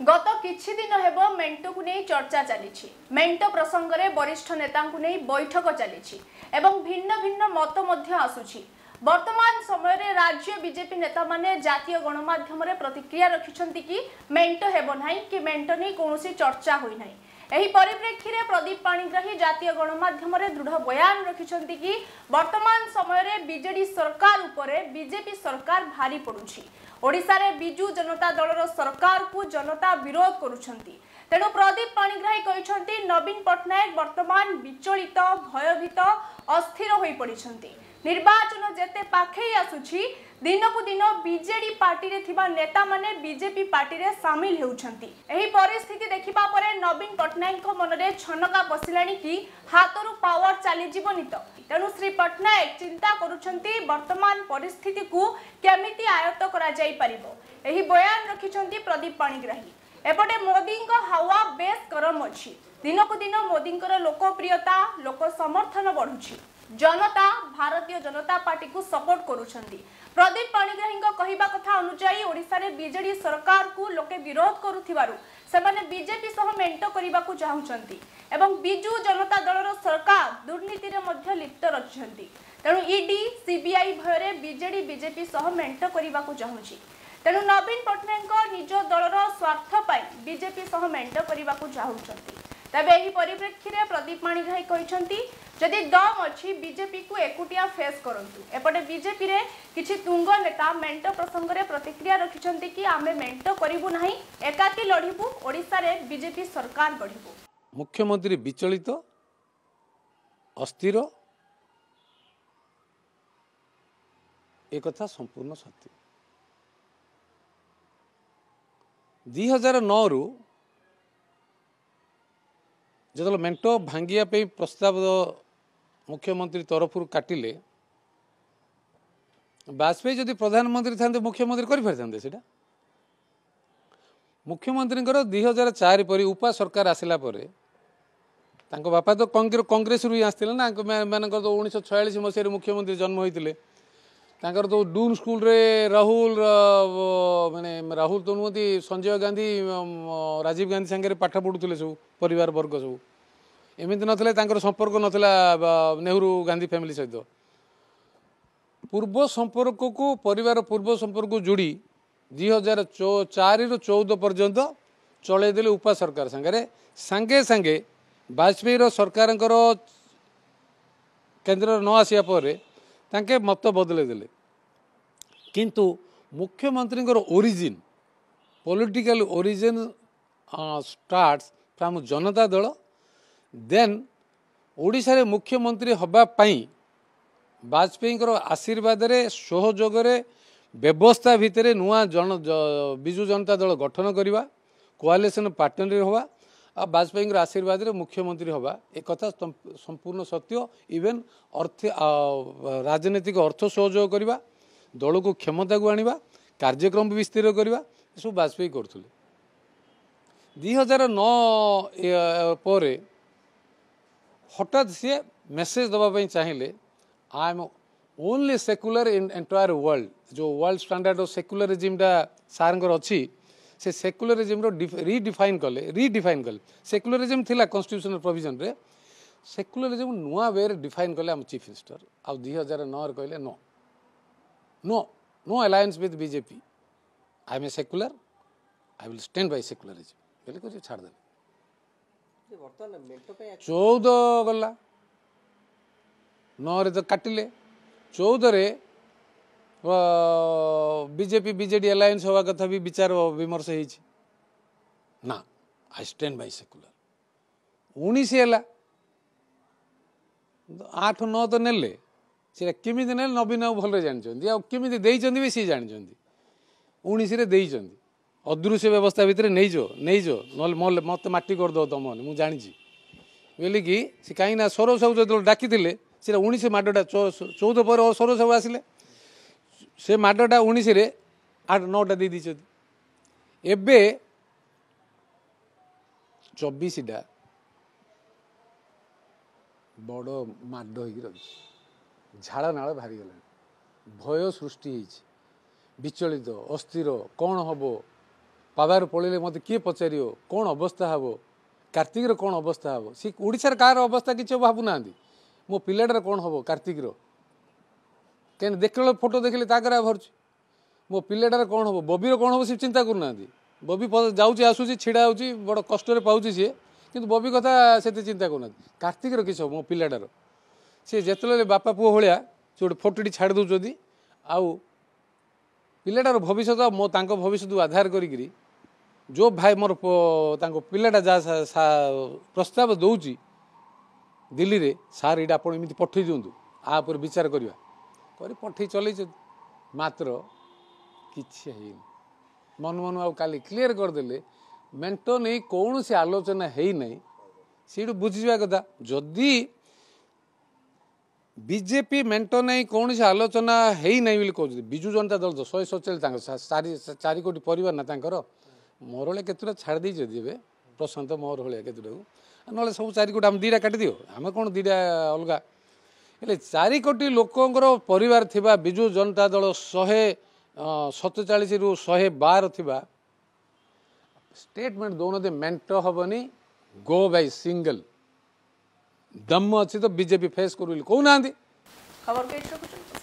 গত কিছু দিন হব মেন্টুকু নিয়ে চর্চা চালিছি মেন্ট প্রসঙ্গে বরিষ্ঠ নেতাঙ্কু নিয়ে বৈঠক চালিছি এবং ভিন্ন ভিন্ন মত মধ্যে আসুছি বর্তমান সময়ে রাজ্য বিজেপি নেতা মানে জাতীয় গণমাধ্যমে প্রতিক্রিয়া রাখিছেন কি মেন্ট হব না কি মেন্ট নিয়ে কৌশি চর্চা হয়ে না এই পরিপ্রেক্ষী প্রদীপ পাণিগ্রাহী জাতীয় গণমাধ্যমে দৃঢ় বয়ান রাখিছেন কি বর্তমান সময়ে বিজেডি সরকার উপরে বিজেপি সরকার ভারি ଓଡ଼ିଶାରେ ବିଜୁ ଜନତା ଦଳର ସରକାରକୁ ଜନତା ବିରୋଧ କରୁଛନ୍ତି ତେଣୁ ପ୍ରଦୀପ ପାଣିଗ୍ରାହୀ କହିଛନ୍ତି ନବୀନ ପଟ୍ଟନାୟକ ବର୍ତ୍ତମାନ ବିଚଳିତ ଭୟଭୀତ ଅସ୍ଥିର ହୋଇପଡ଼ିଛନ୍ତି ନିର୍ବାଚନ ଯେତେ ପାଖେଇ ଆସୁଛି ଦିନକୁ ଦିନ ବିଜେଡି ପାର୍ଟିରେ ଥିବା ନେତାମାନେ ବିଜେପି ପାର୍ଟିରେ ସାମିଲ ହେଉଛନ୍ତି। ଏହି ପରିସ୍ଥିତି ଦେଖିବା ପରେ ନବୀନ ପଟ୍ଟନାୟକଙ୍କ ମନରେ ଛନକା ପଶିଲାଣି କି ହାତରୁ ପାୱାର ଚାଲିଯିବନି ତ ତେଣୁ ଶ୍ରୀ ପଟ୍ଟନାୟକ ଚିନ୍ତା କରୁଛନ୍ତି ବର୍ତ୍ତମାନ ପରିସ୍ଥିତିକୁ କେମିତି ଆୟତ୍ତ କରାଯାଇପାରିବ। ଏହି ବୟାନ ରଖିଛନ୍ତି ପ୍ରଦୀପ ପାଣିଗ୍ରାହୀ। ଏପଟେ ମୋଦିଙ୍କ ହାୱା ବେଶ ଗରମ ଅଛି। ଦିନକୁ ଦିନ ମୋଦିଙ୍କର ଲୋକପ୍ରିୟତା ଲୋକ ସମର୍ଥନ ବଢୁଛି। জনতা, ভারতীয় জনতা পার্টিকে সপোর্ট করুচার প্রদীপ পাণিগ্রাহী কহা কথা অনুযায়ী ওড়শার বিজেডি সরকারকে লোকে বিরোধ করুবার সেমানে বিজেপি সহ মেট করা চাহুমান এবং বিজু জনতা দলর সরকার দুর্নীতিরে মধ্যে লিপ্ত রয়েছেন তেণু ইডি সিবিআই ভয়রে বিজেডি বিজেপি সহ মেট করা চাহুছি তেণু নবীন পট্টনাক নিজ দলর স্বার্থ পাই বিজেপি সহ মেট করা চাহুমান তবে এই পরিপ্রেক্ষী প্রদীপ মাণিগ্রাহী কিন্তু যদি দম অছি বিজেপি কু একুটিয়া ফেস করতু এপটে বিজেপি রে কিছু তুঙ্গ নেতা মেন্ট প্রসঙ্গে প্রতিক্রিয়া রাখিছেন কি আমি মেন্ট করবু না একাকি লড়িবু ওড়িশার বিজেপি সরকার গড়িবু মুখ্যমন্ত্রী বিচলিত অস্থির একথা সম্পূর্ণ সত্য দুই হাজার নরু ଯେତେବେଳେ ମେଣ୍ଟ ଭାଙ୍ଗିବା ପାଇଁ ପ୍ରସ୍ତାବ ମୁଖ୍ୟମନ୍ତ୍ରୀ ତରଫରୁ କାଟିଲେ ବାଜପେୟୀ ଯଦି ପ୍ରଧାନମନ୍ତ୍ରୀ ଥାନ୍ତେ ମୁଖ୍ୟମନ୍ତ୍ରୀ କରିପାରିଥାନ୍ତେ ସେଇଟା? ମୁଖ୍ୟମନ୍ତ୍ରୀଙ୍କର ଦୁଇ ହଜାର ଚାରି ପରି ଉପା ସରକାର ଆସିଲା ପରେ ତାଙ୍କ ବାପା ତ କଂଗ୍ରେସରୁ ହିଁ ଆସିଥିଲେ ନା ମାନଙ୍କର ତ ଉଣେଇଶହ ଛୟାଳିଶ ମସିହାରେ ମୁଖ୍ୟମନ୍ତ୍ରୀ ଜନ୍ମ ହୋଇଥିଲେ। ତାଙ୍କର ତ ଡୁନ୍ ସ୍କୁଲରେ ରାହୁଲ ମାନେ ରାହୁଲ ତ ନୁହନ୍ତି ସଞ୍ଜୟ ଗାନ୍ଧୀ ରାଜୀବ ଗାନ୍ଧୀ ସାଙ୍ଗରେ ପାଠ ପଢ଼ୁଥିଲେ ସବୁ ପରିବାର ବର୍ଗ ସବୁ। ଏମିତି ନଥିଲେ ତାଙ୍କର ସମ୍ପର୍କ ନଥିଲା ନେହେରୁ ଗାନ୍ଧୀ ଫ୍ୟାମିଲି ସହିତ। ପୂର୍ବ ସମ୍ପର୍କକୁ ପରିବାର ପୂର୍ବ ସମ୍ପର୍କକୁ ଯୋଡ଼ି ଦୁଇ ହଜାର ଚାରିରୁ ଚଉଦ ପର୍ଯ୍ୟନ୍ତ ଚଳେଇ ଦେଲେ ଉପା ସରକାର ସାଙ୍ଗରେ। ସାଙ୍ଗେ ସାଙ୍ଗେ ବାଜପେୟୀର ସରକାରଙ୍କର କେନ୍ଦ୍ରରେ ନ ଆସିବା ପରେ ତାଙ୍କେ ମତ ବଦଳାଇ ଦେଲେ କିନ୍ତୁ ମୁଖ୍ୟମନ୍ତ୍ରୀଙ୍କର origin political origin starts from Janata Dal then ଓଡ଼ିଶାରେ ମୁଖ୍ୟମନ୍ତ୍ରୀ ହେବା ପାଇଁ ବାଜପେୟୀଙ୍କର ଆଶୀର୍ବାଦରେ ସହଯୋଗରେ ବ୍ୟବସ୍ଥା ଭିତରେ ନୂଆ ଜନ ବିଜୁ ଜନତା ଦଳ ଗଠନ କରିବା କୋଆଲିସନ୍ ପାର୍ଟନର ହେବା ବାଜପେୟୀଙ୍କର ଆଶୀର୍ବାଦରେ ମୁଖ୍ୟମନ୍ତ୍ରୀ ହେବା। ଏକଥା ସମ୍ପୂର୍ଣ୍ଣ ସତ୍ୟ। ଇଭେନ୍ ଅର୍ଥ ରାଜନୈତିକ ଅର୍ଥ ସହଯୋଗ କରିବା ଦଳକୁ କ୍ଷମତାକୁ ଆଣିବା କାର୍ଯ୍ୟକ୍ରମ ବିସ୍ତାର କରିବା ଏସବୁ ବାଜପେୟୀ କରୁଥିଲେ। ଦୁଇ ହଜାର ନଅ ପରେ ହଠାତ୍ ସିଏ ମେସେଜ୍ ଦେବା ପାଇଁ ଚାହିଁଲେ I am only secular in entire world ଯେଉଁ ୱାର୍ଲଡ ଷ୍ଟାଣ୍ଡାର୍ଡ ସେକୁଲାରିଜିମ୍ଟା ସାର୍ଙ୍କର ଅଛି ସେ ସେକୁଲାରିଜିମ୍ର ରିଡିଫାଇନ୍ କଲେ ରିଡିଫାଇନ୍ କଲେ ସେକୁଲାରିଜିମ୍ ଥିଲା କନଷ୍ଟିଟ୍ୟୁସନାଲ ପ୍ରୋଭିଜନରେ ସେକୁଲାରିଜିମ୍ ନୂଆ ୱେରେ ଡିଫାଇନ୍ କଲେ ଆମ ଚିଫ୍ ମିନିଷ୍ଟର ଆଉ ଦୁଇ ହଜାର ନଅରେ କହିଲେ no no no alliance with BJP I am a secular I will stand by secularism ବୋଲି କହୁଛି ଛାଡ଼ିଦେଲେ। ଚଉଦ ଗଲା। ନଅରେ ତ କାଟିଲେ। ଚଉଦରେ ବିଜେପି ବିଜେଡି ଆଲାଏନ୍ସ ହେବା କଥା ବି ବିଚାର ବିମର୍ଶ ହେଇଛି। ନା ଆଇ ଷ୍ଟାଣ୍ଡ ବାଇ ସେକୁଲାର ଉଣେଇଶ ହେଲା। ଆଠ ନଅ ତ ନେଲେ। ସେଟା କେମିତି ନେଲେ? ନବୀନ ଆଉ ଭଲରେ ଜାଣିଛନ୍ତି। ଆଉ କେମିତି ଦେଇଛନ୍ତି ବି ସିଏ ଜାଣିଛନ୍ତି। ଉଣେଇଶରେ ଦେଇଛନ୍ତି। ଅଦୃଶ୍ୟ ବ୍ୟବସ୍ଥା ଭିତରେ ନେଇଛ ନେଇଛ ନହେଲେ ମୋତେ ମାଟି କରିଦେବ ତମମାନେ ମୁଁ ଜାଣିଛି। ବୋଲିକି ସେ କାହିଁକିନା ସୌରଭ ସାହୁ ଯେତେବେଳେ ଡାକିଥିଲେ ସେଟା ଉଣେଇଶ ମାଡ଼ଟା ଚଉଦ ପରେ ସୌରଭ ସାହୁ ଆସିଲେ। ସେ ମାଡ଼ଟା ଉଣେଇଶରେ ଆଠ ନଅଟା ଦେଇ ଦେଇଛନ୍ତି। ଏବେ ଚବିଶଟା ବଡ଼ ମାଡ଼ ହେଇକି ରହିଛି। ଝାଳ ନାଳ ପାୱାର ପଳେଇଲେ ମୋତେ କିଏ ପଚାରିବ? କ'ଣ ଅବସ୍ଥା ହେବ? କାର୍ତ୍ତିକର କ'ଣ ଅବସ୍ଥା ହେବ? ସେ ଓଡ଼ିଶାର କାହାର ଅବସ୍ଥା କିଛି ଭାବୁନାହାନ୍ତି। ମୋ ପିଲାଟାର କ'ଣ ହେବ? କାର୍ତ୍ତିକର। କାହିଁକି ଦେଖିଲା ଫଟୋ ଦେଖିଲେ ତାଙ୍କର ବାହାରୁଛି ମୋ ପିଲାଟାର କ'ଣ ହେବ? ବବିର କ'ଣ ହେବ ସେ ଚିନ୍ତା କରୁନାହାନ୍ତି। ବବି ପ- ଯାଉଛି ଆସୁଛି ଛିଡ଼ା ହେଉଛି ବଡ଼ କଷ୍ଟରେ ପାଉଛି ସିଏ। କିନ୍ତୁ ବବି କଥା ସେତେ ଚିନ୍ତା କରୁନାହାନ୍ତି। କାର୍ତ୍ତିକର କିଛି ହେବ ମୋ ପିଲାଟାର। ସିଏ ଯେତେବେଳେ ବାପା ପୁଅ ଭଳିଆ ସେ ଗୋଟେ ଫଟୋଟି ଛାଡ଼ି ଦେଉଛନ୍ତି ଆଉ ପିଲାଟାର ଭବିଷ୍ୟତ ମୋ ତାଙ୍କ ଭବିଷ୍ୟତକୁ ଆଧାର କରିକିରି ଯେଉଁ ଭାଇ ମୋର ପ- ତାଙ୍କ ପିଲାଟା ଯାହା ସା- ସା- ପ୍ରସ୍ତାବ ଦେଉଛି ଦିଲ୍ଲୀରେ ସାର୍ ଏଇଟା ଆପଣ ଏମିତି ପଠେଇ ଦିଅନ୍ତୁ। ଆ ଉପରେ ବିଚାର କରିବା। କରି ପଠେଇ ଚଲେଇଛନ୍ତି ମାତ୍ର କିଛି ହେଇନି। ମନ ମନ ଆଉ କାଲି କ୍ଲିଅର କରିଦେଲେ। ମେଣ୍ଟ ନେଇ କୌଣସି ଆଲୋଚନା ହେଇନାହିଁ ସେଇଠୁ ବୁଝିଯିବା କଥା ଯଦି ବିଜେପି ମେଣ୍ଟ ନେଇ କୌଣସି ଆଲୋଚନା ହେଇନାହିଁ ବୋଲି କହୁଛନ୍ତି ବିଜୁ ଜନତା ଦଳ ତ ଶହେ ସତଚାଳିଶ ତାଙ୍କ ଚାରି ଚାରି କୋଟି ପରିବାର ନା ତାଙ୍କର ମୋର ଭଳିଆ କେତେଟା ଛାଡ଼ି ଦେଇଛନ୍ତି ଏବେ? ପ୍ରଶାନ୍ତ ମୋର ଭଳିଆ କେତେଟାକୁ? ନହେଲେ ସବୁ ଚାରି କୋଟି ଆମେ ଦୁଇଟା କାଟିଦିଅ। ଆମେ କ'ଣ ଦୁଇଟା ଅଲଗା ହେଲେ ଚାରି କୋଟି ଲୋକଙ୍କର ପରିବାର ଥିବା ବିଜୁ ଜନତା ଦଳ ଶହେ ସତଚାଳିଶରୁ ଶହେ ବାର ଥିବା ଷ୍ଟେଟମେଣ୍ଟ ଦେଉନାହାନ୍ତି ମେଣ୍ଟ ହେବନି ଗୋ ବାଇ ସିଙ୍ଗଲ ଦମ ଅଛି ତ ବିଜେପି ଫେସ୍ କରୁ ବୋଲି କହୁନାହାନ୍ତି। ରଖୁଛୁ।